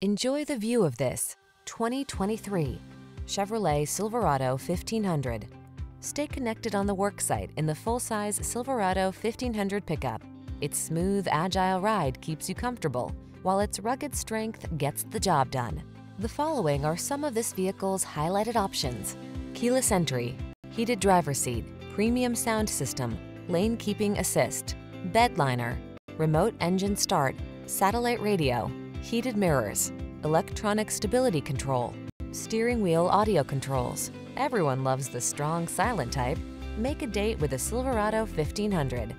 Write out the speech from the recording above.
Enjoy the view of this 2023 Chevrolet Silverado 1500. Stay connected on the worksite in the full-size Silverado 1500 pickup. Its smooth, agile ride keeps you comfortable, while its rugged strength gets the job done. The following are some of this vehicle's highlighted options. Keyless entry, heated driver seat, premium sound system, lane keeping assist, bed liner, remote engine start, satellite radio, heated mirrors, electronic stability control, steering wheel audio controls. Everyone loves the strong silent type. Make a date with a Silverado 1500.